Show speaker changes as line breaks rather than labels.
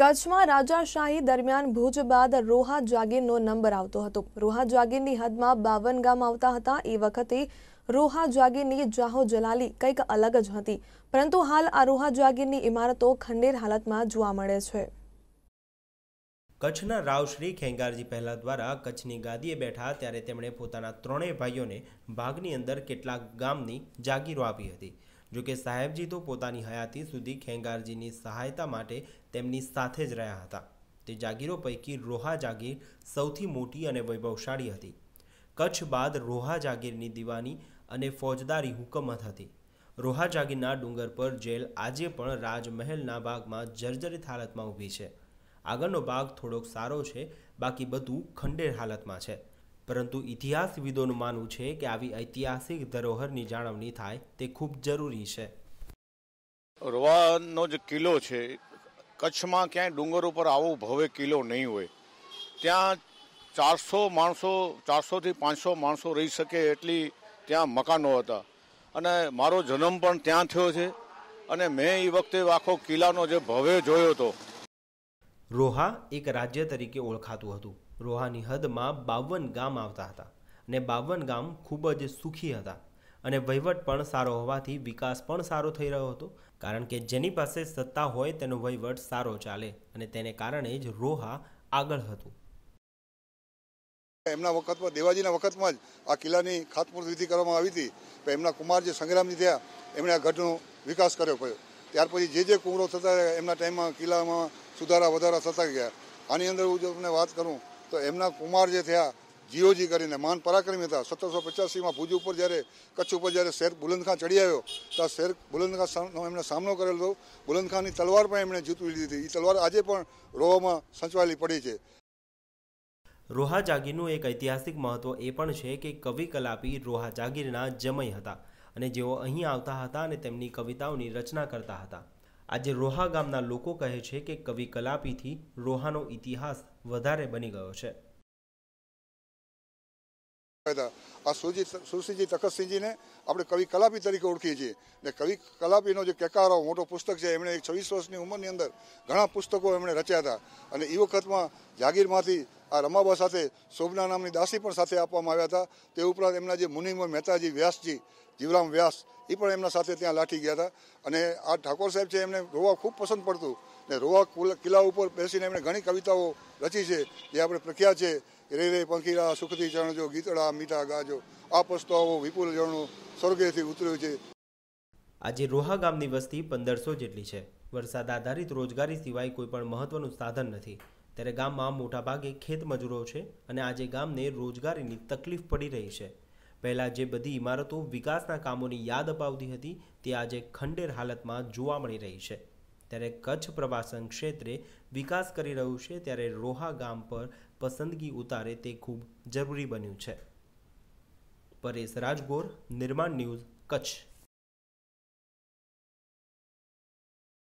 કચ્છમાં રાજાશાહી દરમિયાન ભુજ બાદ રોહા જાગીરનો નંબર આવતો હતો. રોહા જાગીરની હદમાં બાવન ગામ આવતા હતા. એ વખતે રોહા જાગીરની જાહો જલાલી કંઈક અલગ જ હતી. પરંતુ હાલ આ રોહા જાગીરની ઇમારતો ખંડેર હાલતમાં જોવા મળે છે.
કચ્છના રાવશ્રી ખેંગારજી પહેલા દ્વારા કચ્છની ગાદીએ બેઠા ત્યારે તેમણે પોતાના ત્રણેય ભાઈઓને ભાગની અંદર કેટલાક ગામની જાગીરો આપી હતી. જોકે સાહેબજી તો પોતાની હયાતી સુધી ખેંગારજીની સહાયતા માટે તેમની સાથે જ રહ્યા હતા. તે જાગીરો પૈકી રોહા જાગીર સૌથી મોટી અને વૈભવશાળી હતી. કચ્છ બાદ રોહા જાગીરની દીવાની અને ફોજદારી હુકમત હતી. રોહા જાગીરના ડુંગર પર જેલ આજે પણ રાજમહેલના ભાગમાં જર્જરિત હાલતમાં ઊભી છે. આગળનો ભાગ થોડોક સારો છે, બાકી બધું ખંડેર હાલતમાં છે. પરંતુ ઇતિહાસવિદોનું માનવું છે કે આવી ઐતિહાસિક ધરોહરની જાળવણી થાય તે ખૂબ જરૂરી છે.
રોવાનો જે કિલ્લો છે. કચ્છમાં ક્યાંય ડુંગર ઉપર આવો ભવ્ય કિલ્લો નહીં હોય. ત્યાં ચારસો માણસો ચારસોથી પાંચસો માણસો રહી શકે એટલી ત્યાં મકાનો હતા. અને મારો જન્મ પણ ત્યાં થયો છે. અને મેં એ વખતે આખો કિલ્લાનો જે ભવ્ય જોયો હતો.
રોહા એક રાજ્ય તરીકે ઓળખાતું હતું. રોહાની હદમાં બાવન ગામ આવતા હતા અને બાવન ગામ ખૂબ જ સુખી હતા અને વહીવટ પણ સારો હોવાથી વિકાસ પણ સારો થઈ રહ્યો હતો. કારણ કે જેની પાસે સત્તા હોય તેનો વહીવટ સારો ચાલે અને તેને કારણે જ રોહા આગળ હતું.
એમના વખતમાં, દેવાજીના વખતમાં જ આ કિલ્લાની ખાતમુહૂર્ત વિધિ કરવામાં આવી હતી. તો એમના કુમાર જે સંગ્રામજી થયા, એમણે આ ગઢનો વિકાસ કર્યો પડ્યો ત્યાર પછી જે જે કુંવરો થતા એમના ટાઈમમાં કિલ્લામાં સુધારા વધારા થતા ગયા. આની અંદર હું જો તમને વાત કરું તો એમના કુમાર જે થયા, જીઓજી કરીને, માન પરાક્રમી હતા. સત્તરસો પચાસીમાં ભુજ ઉપર જ્યારે, કચ્છ ઉપર જ્યારે શેર બુલંદખાન ચડી આવ્યો, તો આ શેર બુલંદખાન એમણે સામનો કરેલો હતો. બુલંદખાનની તલવાર પણ એમણે જીતવી લીધી હતી. એ તલવાર આજે પણ રોહમાં સંચવાયેલી પડી છે.
રોહા જાગીરનું એક ઐતિહાસિક મહત્વ એ પણ છે કે કવિ કલાપી રોહા જાગીરના જમય હતા અને જેઓ અહીં આવતા હતા અને તેમની કવિતાઓની રચના કરતા હતા. આજે રોહા ગામના લોકો કહે છે કે કવિ કલાપીથી રોહાનો ઇતિહાસ વધારે બની ગયો છે.
આ સુજી સુરસિંહજી તખતસિંહજીને આપણે કવિ કલાપી તરીકે ઓળખીએ છીએ. ને કવિ કલાપીનો જે કેકારો, મોટો પુસ્તક છે, એમણે એક છવ્વીસ વર્ષની ઉંમરની અંદર ઘણા પુસ્તકો એમણે રચ્યા હતા. અને એ વખતમાં જાગીરમાંથી આ રમાબા સાથે શોભના નામની દાસી પણ સાથે આપવામાં આવ્યા હતા. તે ઉપરાંત એમના જે મુનિમય મહેતાજી, વ્યાસજી, જીવરામ વ્યાસ એ પણ એમના સાથે ત્યાં લાઠી ગયા હતા. અને આ ઠાકોર સાહેબ છે, એમને રોવા ખૂબ પસંદ પડતું. ને રોવા કિલ્લા ઉપર બેસીને એમણે ઘણી કવિતાઓ રચી છે. જે આપણે પ્રખ્યાત છે, રે રે પંખીરા, સુખથી ચણજો ગીતડા, મીઠા ગાજો. આ પસ્તાવો વિપુલ જણો સ્વર્ગેથી ઉતર્યું છે.
આજે રોહા ગામની વસ્તી પંદરસો જેટલી છે. વરસાદ આધારિત રોજગારી સિવાય કોઈ પણ મહત્વનું સાધન નથી. ત્યારે ગામમાં મોટાભાગે ખેતમજૂરો છે અને આજે ગામને રોજગારીની તકલીફ પડી રહી છે. પહેલાં જે બધી ઇમારતો વિકાસના કામોની યાદ અપાવતી હતી, તે આજે ખંડેર હાલતમાં જોવા મળી રહી છે. ત્યારે કચ્છ પ્રવાસન ક્ષેત્રે વિકાસ કરી રહ્યું છે, ત્યારે રોહા ગામ પર પસંદગી ઉતારે તે ખૂબ જરૂરી બન્યું છે. પરેશ રાજગોર, નિર્માણ ન્યૂઝ કચ્છ.